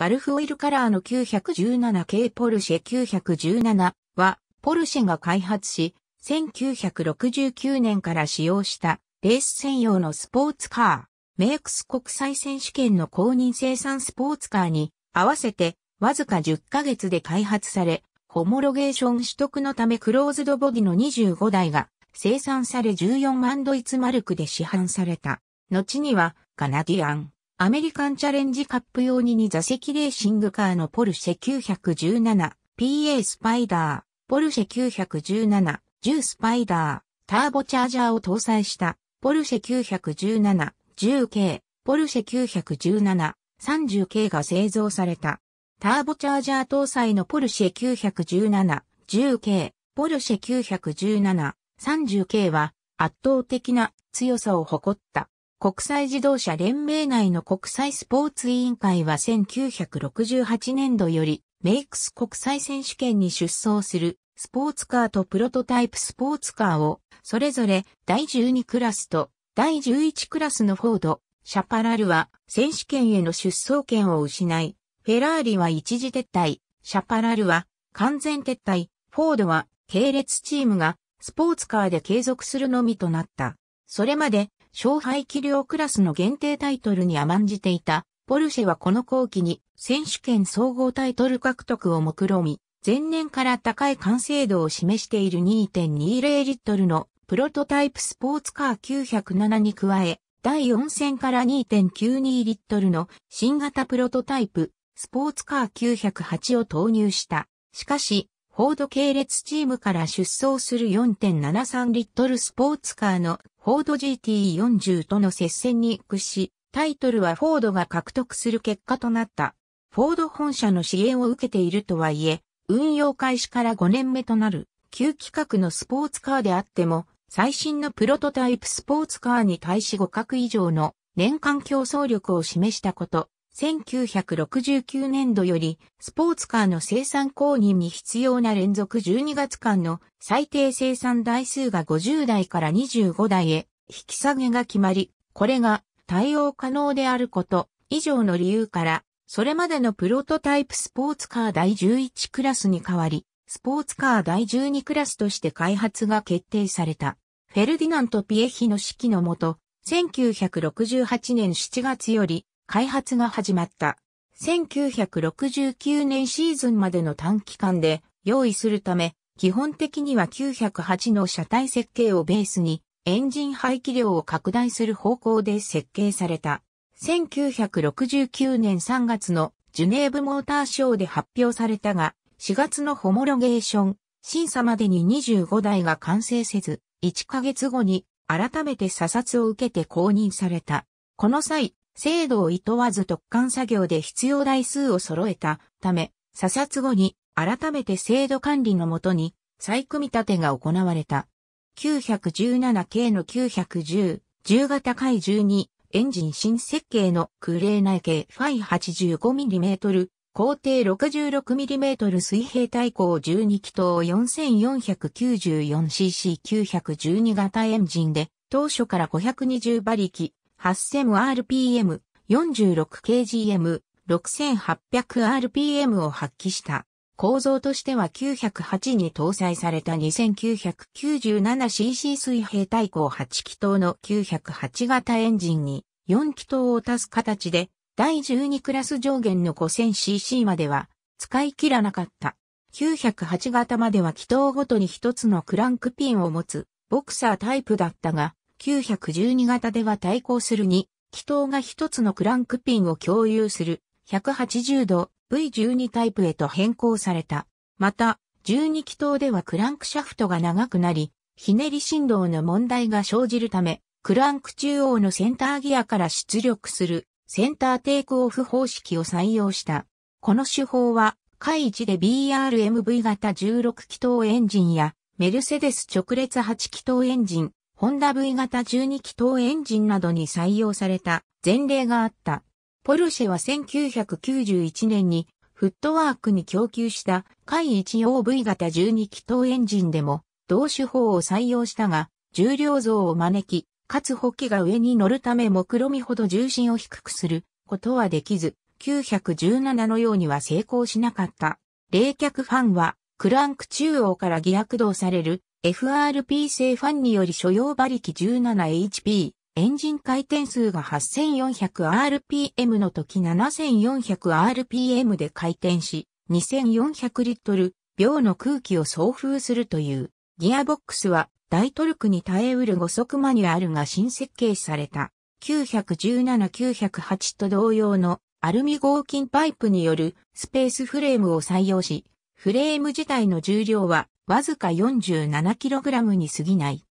ガルフオイルカラーの917系ポルシェ917は、ポルシェが開発し、1969年から使用したレース専用のスポーツカー、メイクス国際選手権の公認生産スポーツカーに合わせてわずか10ヶ月で開発され、ホモロゲーション取得のためクローズドボディの25台が生産され14万ドイツマルクで市販された。後にはカナディアン、アメリカンチャレンジカップ用に2座席レーシングカーのポルシェ917、PA スパイダー、ポルシェ917、10スパイダー、ターボチャージャーを搭載したポルシェ917、10K、ポルシェ917、30K が製造された。ターボチャージャー搭載のポルシェ917、10K、ポルシェ917、30K は圧倒的な強さを誇った。国際自動車連盟内の国際スポーツ委員会は1968年度よりメイクス国際選手権に出走するスポーツカーとプロトタイプスポーツカーをそれぞれ第12クラスと第11クラスのフォード、シャパラルは選手権への出走権を失い、フェラーリは一時撤退、シャパラルは完全撤退、フォードは系列チームがスポーツカーで継続するのみとなった。それまで勝敗器量クラスの限定タイトルに甘んじていたポルシェはこの後期に選手権総合タイトル獲得を目論み、前年から高い完成度を示している2.20リットルのプロトタイプスポーツカー907に加え、第4戦から2.92リットルの新型プロトタイプスポーツカー908を投入した。しかし、フォード系列チームから出走する4.73リットルスポーツカーのフォード GT40 との接戦に屈し、タイトルはフォードが獲得する結果となった。フォード本社の支援を受けているとはいえ、運用開始から5年目となる旧規格のスポーツカーであっても、最新のプロトタイプスポーツカーに対し互角以上の年間競争力を示したこと、1969年度よりスポーツカーの生産公認に必要な連続12月間の最低生産台数が50台から25台へ引き下げが決まり、これが対応可能であること以上の理由から、それまでのプロトタイプスポーツカー第11クラスに代わり、スポーツカー第12クラスとして開発が決定された。フェルディナント・ピエヒの指揮のもと、1968年7月より開発が始まった。1969年シーズンまでの短期間で用意するため、基本的には908の車体設計をベースに、エンジン排気量を拡大する方向で設計された。1969年3月のジュネーブモーターショーで発表されたが、4月のホモロゲーション、審査までに25台が完成せず、1ヶ月後に改めて査察を受けて公認された。この際、精度を厭わず特管作業で必要台数を揃えたため、査察後に改めて精度管理のもとに再組み立てが行われた。917系の910、10型回12、エンジン新設計のクレーナイ系ファイ 85mm、高低 66mm 水平対向12気筒 4494cc912 型エンジンで、当初から520馬力、8000rpm、46kgm、6800rpm を発揮した。構造としては908に搭載された 2997cc 水平対向8気筒の908型エンジンに4気筒を足す形で第12クラス上限の 5000cc までは使い切らなかった。908型までは気筒ごとに一つのクランクピンを持つボクサータイプだったが、912型では対抗するに、気筒が一つのクランクピンを共有する180度 V12 タイプへと変更された。また、12気筒ではクランクシャフトが長くなり、ひねり振動の問題が生じるため、クランク中央のセンターギアから出力するセンターテイクオフ方式を採用した。この手法は、回1で BRMV 型16気筒エンジンや、メルセデス直列8気筒エンジン、ホンダ V 型12気筒エンジンなどに採用された前例があった。ポルシェは1991年にフットワークに供給した回 1OV 型12気筒エンジンでも同手法を採用したが重量増を招きかつ補機が上に乗るため目論みほど重心を低くすることはできず、917のようには成功しなかった。冷却ファンは、クランク中央から偽躍動される FRP 製ファンにより所要馬力 17HP、エンジン回転数が 8400rpm の時 7400rpm で回転し、2400リットル秒の空気を送風するという。ギアボックスは大トルクに耐えうる5速マニュアルが新設計された。917-908と同様のアルミ合金パイプによるスペースフレームを採用し、フレーム自体の重量はわずか 47kg に過ぎない。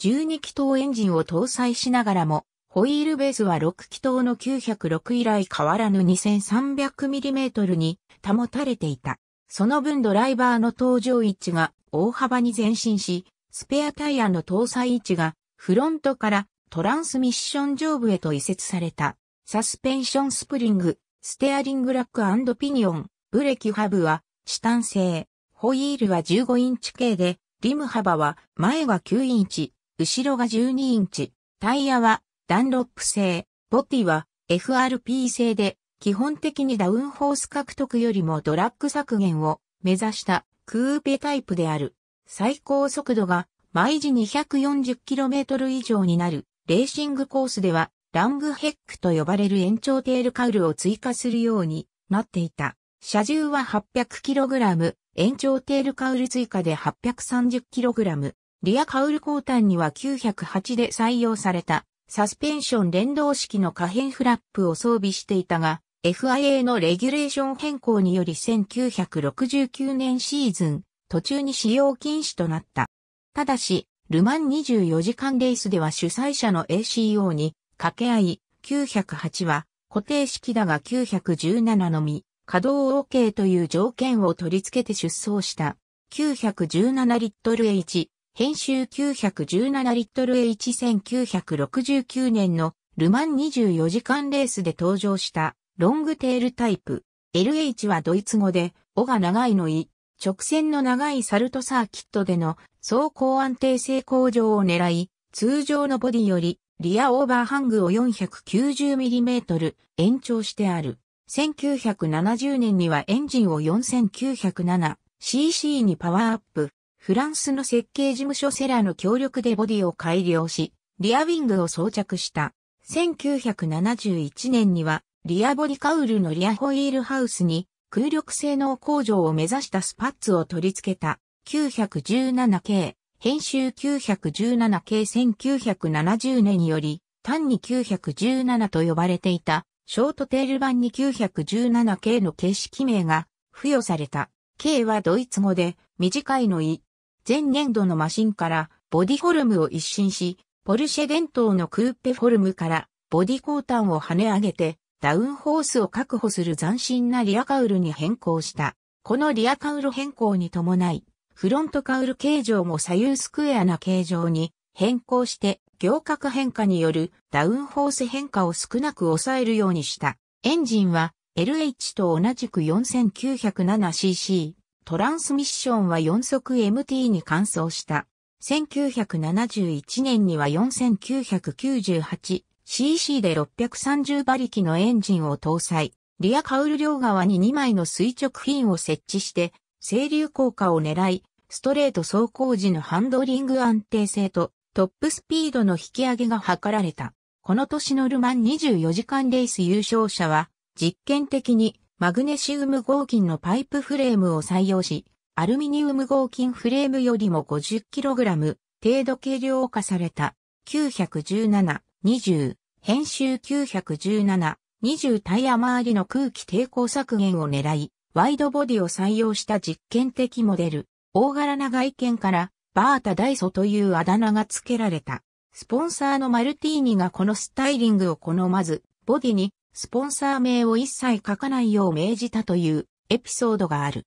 12気筒エンジンを搭載しながらも、ホイールベースは6気筒の906以来変わらぬ 2300mm に保たれていた。その分ドライバーの搭乗位置が大幅に前進し、スペアタイヤの搭載位置がフロントからトランスミッション上部へと移設された。サスペンションスプリング、ステアリングラックピニオン、ブレキハブはチタン製。ホイールは15インチ系で、リム幅は前が9インチ、後ろが12インチ。タイヤはダンロップ製。ボティは FRP 製で、基本的にダウンホース獲得よりもドラッグ削減を目指したクーペタイプである。最高速度が毎時 240km 以上になるレーシングコースではラングヘックと呼ばれる延長テールカウルを追加するようになっていた。車重は 800kg、延長テールカウル追加で 830kg、リアカウル交換には908で採用された。サスペンション連動式の可変フラップを装備していたが、FIA のレギュレーション変更により1969年シーズン途中に使用禁止となった。ただし、ルマン24時間レースでは主催者の ACO に掛け合い、908は固定式だが917のみ、稼働 OK という条件を取り付けて出走した。917リットル H、編集917リットル H1969 年のルマン24時間レースで登場したロングテールタイプ。LH はドイツ語で、尾が長いのい。直線の長いサルトサーキットでの走行安定性向上を狙い、通常のボディよりリアオーバーハングを 490mm 延長してある。1970年にはエンジンを 4907cc にパワーアップ。フランスの設計事務所セラーの協力でボディを改良し、リアウィングを装着した。1971年には、リアボディカウルのリアホイールハウスに空力性能向上を目指したスパッツを取り付けた 917K、編集 917K1970 年より単に917と呼ばれていたショートテール版に 917K の形式名が付与された。K はドイツ語で短いのい。前年度のマシンからボディフォルムを一新し、ポルシェ伝統のクーペフォルムからボディコータンを跳ね上げてダウンホースを確保する斬新なリアカウルに変更した。このリアカウル変更に伴い、フロントカウル形状も左右スクエアな形状に変更して行角変化によるダウンホース変化を少なく抑えるようにした。エンジンは LH と同じく 4907cc、トランスミッションは4速 MT に換装した。1971年には 4998cc で630馬力のエンジンを搭載。リアカウル両側に2枚の垂直フィンを設置して、整流効果を狙い、ストレート走行時のハンドリング安定性とトップスピードの引き上げが図られた。この年のルマン24時間レース優勝者は、実験的にマグネシウム合金のパイプフレームを採用し、アルミニウム合金フレームよりも 50kg 程度軽量化された。917、20、編集917、20タイヤ周りの空気抵抗削減を狙い、ワイドボディを採用した実験的モデル。大柄な外見からバータダイソというあだ名が付けられた。スポンサーのマルティーニがこのスタイリングを好まず、ボディにスポンサー名を一切書かないよう命じたというエピソードがある。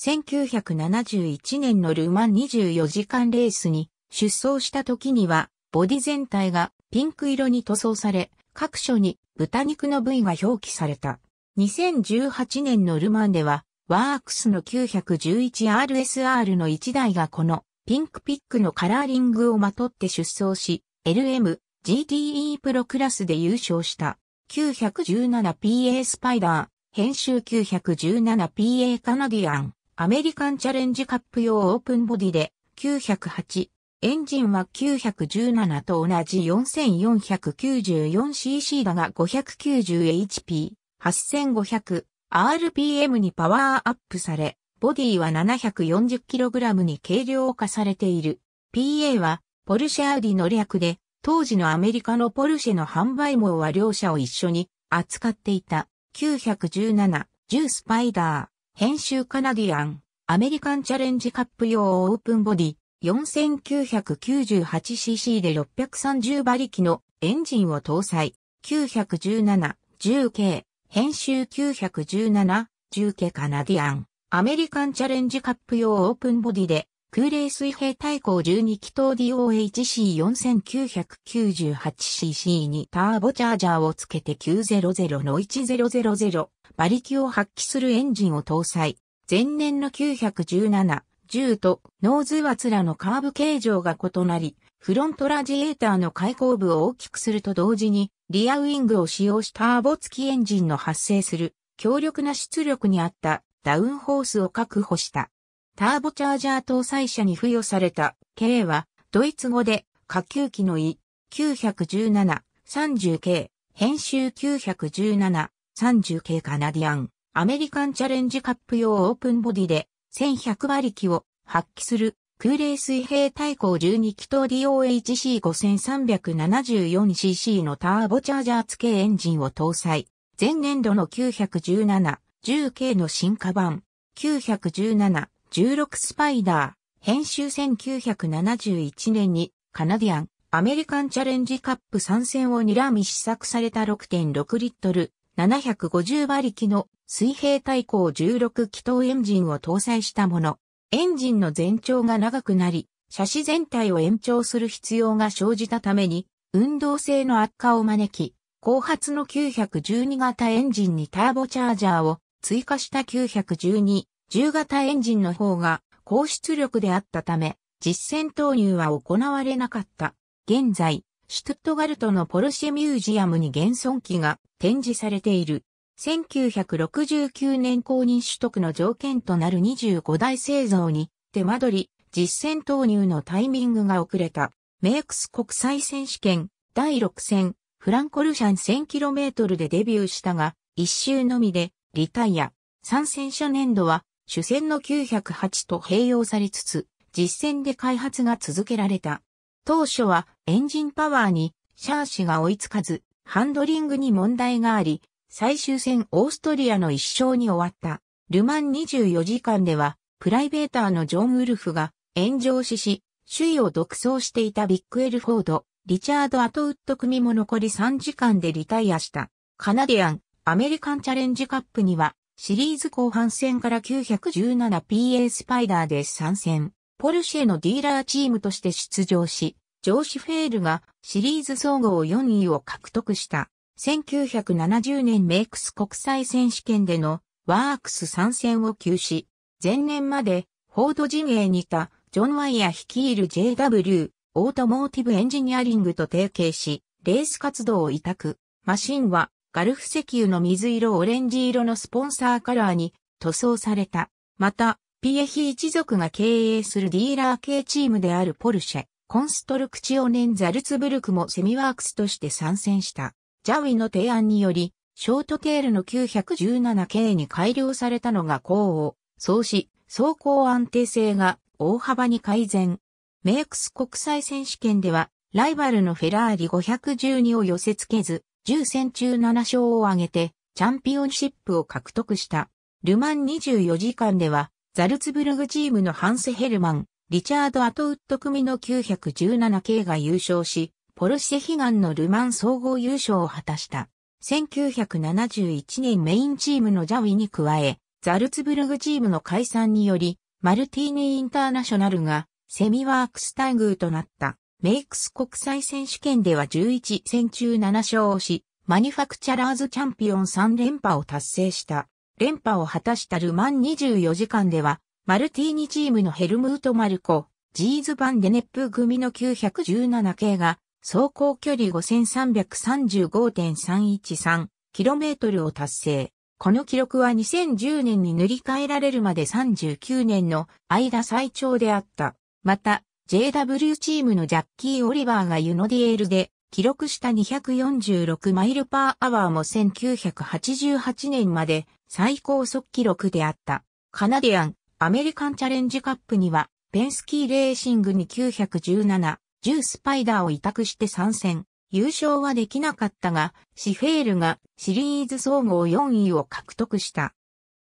1971年のルマン24時間レースに出走した時には、ボディ全体がピンク色に塗装され、各所に豚肉の部位が表記された。2018年のルマンでは、ワークスの 911RSR の1台がこのピンクピックのカラーリングをまとって出走し、LM、GTE プロクラスで優勝した。917PA スパイダー、編集 917PA カナディアン、アメリカンチャレンジカップ用オープンボディで。908、エンジンは917と同じ。4494cc だが 590HP、8500、RPM にパワーアップされ、ボディは 740kg に軽量化されている。PA は、ポルシェアウディの略で、当時のアメリカのポルシェの販売網は両社を一緒に扱っていた。917、10スパイダー、編集カナディアン、アメリカンチャレンジカップ用オープンボディ、4998cc で630馬力のエンジンを搭載。917、10K、編集917、10K カナディアン、アメリカンチャレンジカップ用オープンボディで、空冷水平対向12気筒 DOHC4998cc にターボチャージャーをつけて900の1000馬力を発揮するエンジンを搭載。前年の917、10とノーズワツラのカーブ形状が異なり、フロントラジエーターの開口部を大きくすると同時に、リアウィングを使用したターボ付きエンジンの発生する強力な出力にあったダウンホースを確保した。ターボチャージャー搭載車に付与された。K は、ドイツ語で下級機の E917、30K、編集917、30K カナディアン、アメリカンチャレンジカップ用オープンボディで1100馬力を発揮する。空冷水平対向12気筒 DOHC5374cc のターボチャージャー付けエンジンを搭載。前年度の917、10K の進化版、917、16スパイダー、編集1971年に。カナディアン、アメリカンチャレンジカップ参戦を睨み試作された。6.6リットル、750馬力の。水平対向16気筒エンジンを搭載したもの。エンジンの全長が長くなり、車種全体を延長する必要が生じたために、運動性の悪化を招き、後発の912型エンジンにターボチャージャーを追加した912 10型エンジンの方が高出力であったため、実戦投入は行われなかった。現在、シュトゥットガルトのポルシェミュージアムに現存機が展示されている。1969年公認取得の条件となる25台製造に手間取り、実戦投入のタイミングが遅れた。メイクス国際選手権第6戦フランコルシャン 1000km でデビューしたが、一周のみでリタイア。参戦初年度は主戦の908と併用されつつ、実戦で開発が続けられた。当初はエンジンパワーにシャーシが追いつかず、ハンドリングに問題があり、最終戦オーストリアの一勝に終わった。ルマン24時間では、プライベーターのジョン・ウルフが炎上死し、首位を独走していたヴィック・エルフォード、リチャード・アトウッド組も残り3時間でリタイアした。カナディアン、アメリカンチャレンジカップには、シリーズ後半戦から 917PA スパイダーで参戦。ポルシェのディーラーチームとして出場し、ジョー・シフェールがシリーズ総合4位を獲得した。1970年メイクス国際選手権でのワークス参戦を休止。前年までフォード陣営にいたジョン・ワイヤ率いる JW オートモーティブエンジニアリングと提携し、レース活動を委託。マシンはガルフ石油の水色オレンジ色のスポンサーカラーに塗装された。また、ピエヒ一族が経営するディーラー系チームであるポルシェ・コンストルクチオネン・ザルツブルクもセミワークスとして参戦した。ジャウィの提案により、ショートテールの 917K に改良されたのが高をそうし、走行安定性が大幅に改善。メイクス国際選手権では、ライバルのフェラーリ512を寄せ付けず、10戦中7勝を挙げて、チャンピオンシップを獲得した。ルマン24時間では、ザルツブルグチームのハンス・ヘルマン、リチャード・アトウッド組の917系が優勝し、ポルシェ悲願のルマン総合優勝を果たした。1971年メインチームのジャウィに加え、ザルツブルグチームの解散により、マルティーニインターナショナルがセミワークス待遇となった。メイクス国際選手権では11戦中7勝をし、マニファクチャラーズチャンピオン3連覇を達成した。連覇を果たしたルマン24時間では、マルティーニチームのヘルムート・マルコ、ジィズ・ヴァン・レネップ組の917K が、走行距離 5335.313km を達成。この記録は2010年に塗り替えられるまで39年の間最長であった。また、JW チームのジャッキー・オリバーがユノディエールで記録した246マイルパーアワーも1988年まで最高速記録であった。カナディアン、アメリカンチャレンジカップには、ペンスキーレーシングに917、10スパイダーを委託して参戦。優勝はできなかったが、シフェールがシリーズ総合4位を獲得した。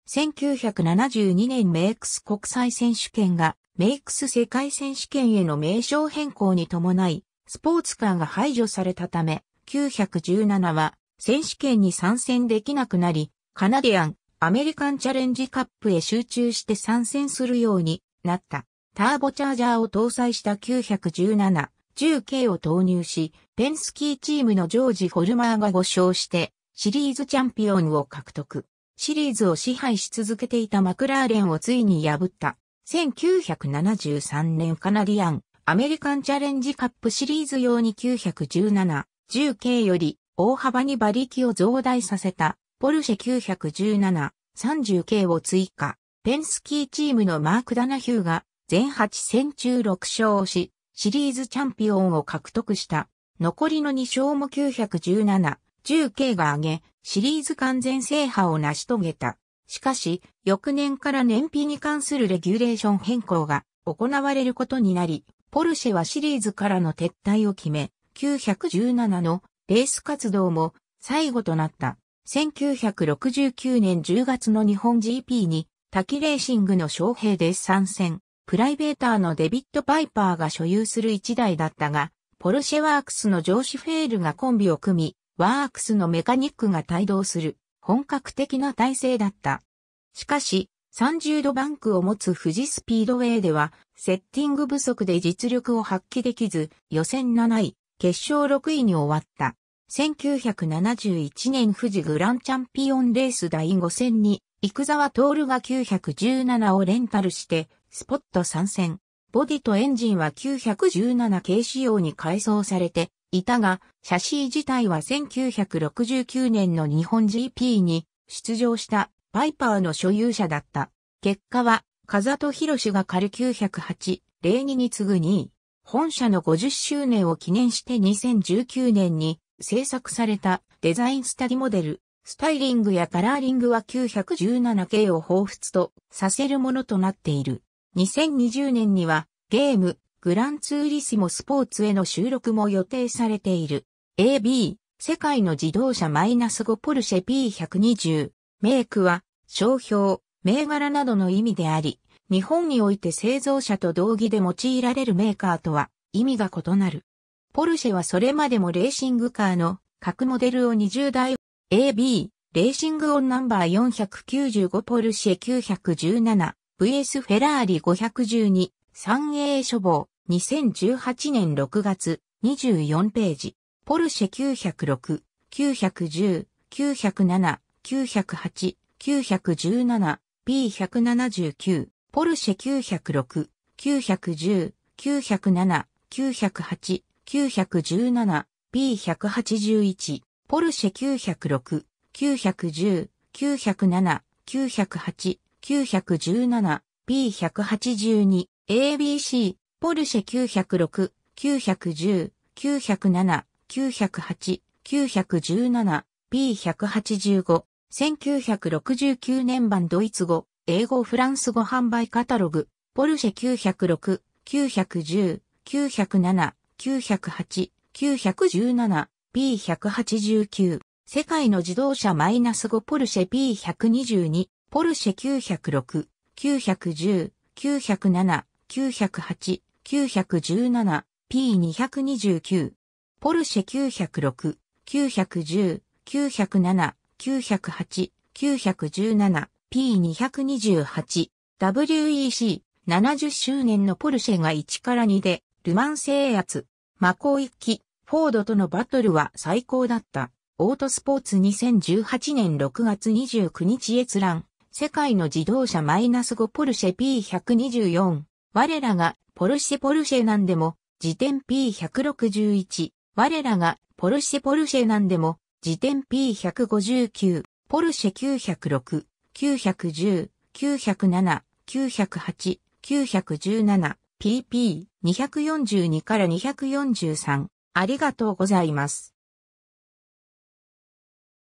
1972年メイクス国際選手権がメイクス世界選手権への名称変更に伴い、スポーツカーが排除されたため、917は選手権に参戦できなくなり、カナディアン、アメリカンチャレンジカップへ集中して参戦するようになった。ターボチャージャーを搭載した917、10K を投入し、ペンスキーチームのジョージ・フォルマーが5勝して、シリーズチャンピオンを獲得。シリーズを支配し続けていたマクラーレンをついに破った。1973年カナディアン、アメリカンチャレンジカップシリーズ用に917、10K より大幅に馬力を増大させた、ポルシェ917、30K を追加。ペンスキーチームのマーク・ダナヒューが全8戦中6勝をし、シリーズチャンピオンを獲得した。残りの2勝も917、10K が挙げ、シリーズ完全制覇を成し遂げた。しかし、翌年から燃費に関するレギュレーション変更が行われることになり、ポルシェはシリーズからの撤退を決め、917のレース活動も最後となった。1969年10月の日本 GP に滝レーシングの昌平で参戦。プライベーターのデビッド・パイパーが所有する1台だったが、ポルシェワークスのジョーシ・フェールがコンビを組み、ワークスのメカニックが帯同する本格的な体制だった。しかし、30度バンクを持つ富士スピードウェイでは、セッティング不足で実力を発揮できず、予選7位、決勝6位に終わった。1971年富士グランチャンピオンレース第5戦に、生沢徹が917をレンタルして、スポット参戦。ボディとエンジンは917系仕様に改装されていたが、シャシー自体は1969年の日本 GP に出場したバイパーの所有者だった。結果は、風戸博士がカル908、02に次ぐ2位。本社の50周年を記念して2019年に制作されたデザインスタディモデル、スタイリングやカラーリングは917系を彷彿とさせるものとなっている。2020年にはゲーム、グランツーリスモスポーツへの収録も予定されている。AB、世界の自動車マイナス5ポルシェ P120。メイクは商標、銘柄などの意味であり、日本において製造者と同義で用いられるメーカーとは意味が異なる。ポルシェはそれまでもレーシングカーの各モデルを20台 AB、レーシングオンナンバー495ポルシェ917 VS フェラーリ512、3A 処方、2018年6月、24ページ。ポルシェ906、910、907、908、917、P179、ポルシェ906、910、907、908、917、P181、ポルシェ906、910、907、908、917、P182、ABC、ポルシェ906、910、907、908、917、P185、1969年版ドイツ語、英語フランス語販売カタログ、ポルシェ906、910、907、908、917、P189、世界の自動車マイナス5ポルシェ P122、ポルシェ906、910、907、908、917、P229、ポルシェ906、910、907、908、917、P228、WEC70 周年のポルシェが1から2で、ルマン制圧、マコイキ、フォードとのバトルは最高だった。オートスポーツ2018年6月29日閲覧。世界の自動車マイナス5ポルシェ P124。我らがポルシェポルシェなんでも、時点 P161。我らがポルシェポルシェなんでも、時点 P159。ポルシェ906、910、907、908、917、PP242 から243。ありがとうございます。